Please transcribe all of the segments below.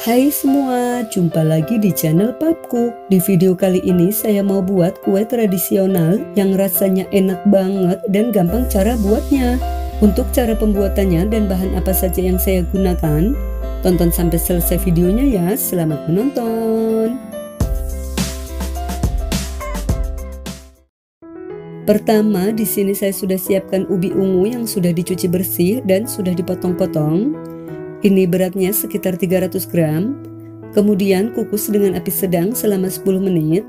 Hai semua, jumpa lagi di channel Papku. Di video kali ini saya mau buat kue tradisional yang rasanya enak banget dan gampang cara buatnya. Untuk cara pembuatannya dan bahan apa saja yang saya gunakan, tonton sampai selesai videonya ya. Selamat menonton. Pertama, di sini saya sudah siapkan ubi ungu yang sudah dicuci bersih dan sudah dipotong-potong. Ini beratnya sekitar 300 gram. Kemudian kukus dengan api sedang selama 10 menit.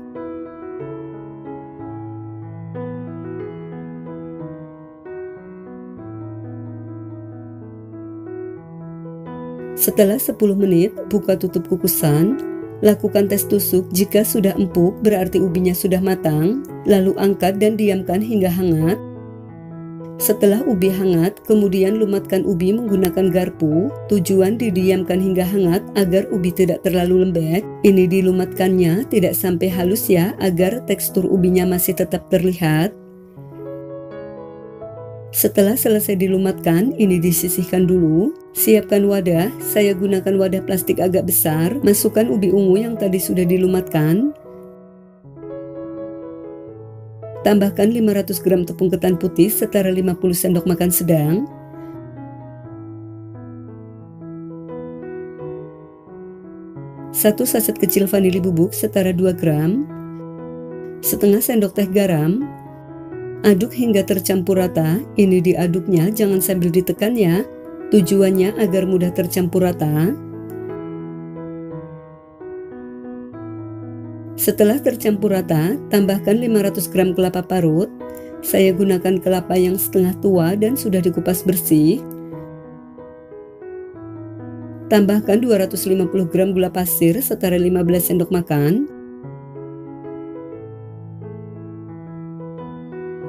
Setelah 10 menit, buka tutup kukusan. Lakukan tes tusuk jika sudah empuk berarti ubinya sudah matang. Lalu angkat dan diamkan hingga hangat. Setelah ubi hangat, kemudian lumatkan ubi menggunakan garpu. Tujuan didiamkan hingga hangat agar ubi tidak terlalu lembek. Ini dilumatkannya tidak sampai halus ya, agar tekstur ubinya masih tetap terlihat. Setelah selesai dilumatkan, ini disisihkan dulu. Siapkan wadah, saya gunakan wadah plastik agak besar. Masukkan ubi ungu yang tadi sudah dilumatkan. Tambahkan 500 gram tepung ketan putih setara 50 sendok makan sedang. Satu saset kecil vanili bubuk setara 2 gram. Setengah sendok teh garam. Aduk hingga tercampur rata. Ini diaduknya jangan sambil ditekan ya. Tujuannya agar mudah tercampur rata. Setelah tercampur rata, tambahkan 500 gram kelapa parut. Saya gunakan kelapa yang setengah tua dan sudah dikupas bersih. Tambahkan 250 gram gula pasir setara 15 sendok makan.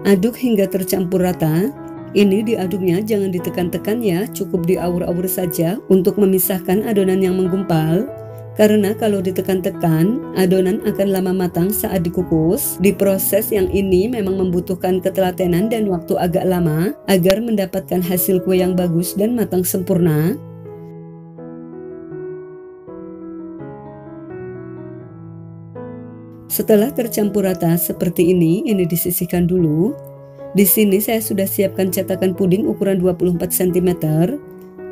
Aduk hingga tercampur rata. Ini diaduknya jangan ditekan-tekan ya, cukup diaur-aur saja untuk memisahkan adonan yang menggumpal. Karena kalau ditekan-tekan, adonan akan lama matang saat dikukus. Di proses yang ini memang membutuhkan ketelatenan dan waktu agak lama agar mendapatkan hasil kue yang bagus dan matang sempurna. Setelah tercampur rata seperti ini, ini disisihkan dulu. Di sini saya sudah siapkan cetakan puding ukuran 24 cm.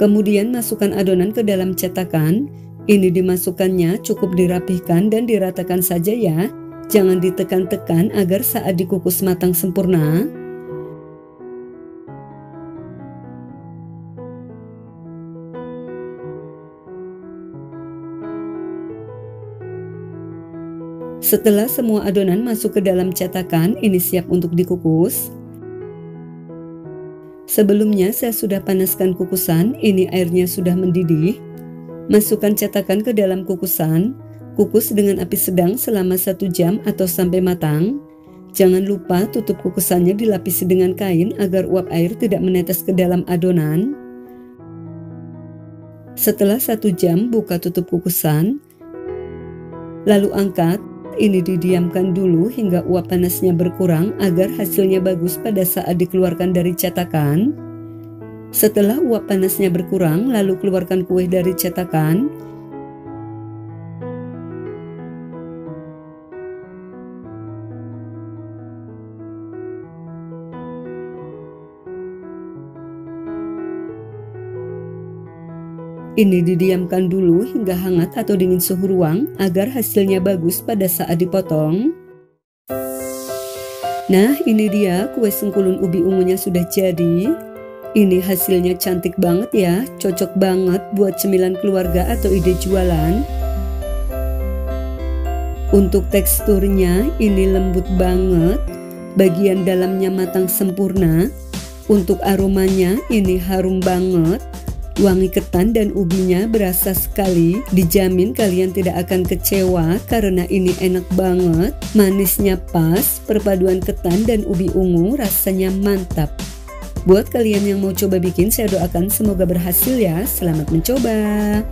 Kemudian masukkan adonan ke dalam cetakan ini dimasukkannya cukup dirapihkan dan diratakan saja ya. Jangan ditekan-tekan agar saat dikukus matang sempurna. Setelah semua adonan masuk ke dalam cetakan, ini siap untuk dikukus. Sebelumnya saya sudah panaskan kukusan, ini airnya sudah mendidih. Masukkan cetakan ke dalam kukusan, kukus dengan api sedang selama satu jam atau sampai matang. Jangan lupa tutup kukusannya dilapisi dengan kain agar uap air tidak menetes ke dalam adonan. Setelah satu jam buka tutup kukusan, lalu angkat, ini didiamkan dulu hingga uap panasnya berkurang agar hasilnya bagus pada saat dikeluarkan dari cetakan. Setelah uap panasnya berkurang, lalu keluarkan kue dari cetakan. Ini didiamkan dulu hingga hangat atau dingin suhu ruang agar hasilnya bagus pada saat dipotong. Nah, ini dia kue sengkulun ubi ungunya sudah jadi. Ini hasilnya cantik banget ya, cocok banget buat cemilan keluarga atau ide jualan. Untuk teksturnya ini lembut banget, bagian dalamnya matang sempurna. Untuk aromanya ini harum banget, wangi ketan dan ubinya berasa sekali. Dijamin kalian tidak akan kecewa karena ini enak banget, manisnya pas, perpaduan ketan dan ubi ungu rasanya mantap. Buat kalian yang mau coba bikin, saya doakan semoga berhasil ya. Selamat mencoba.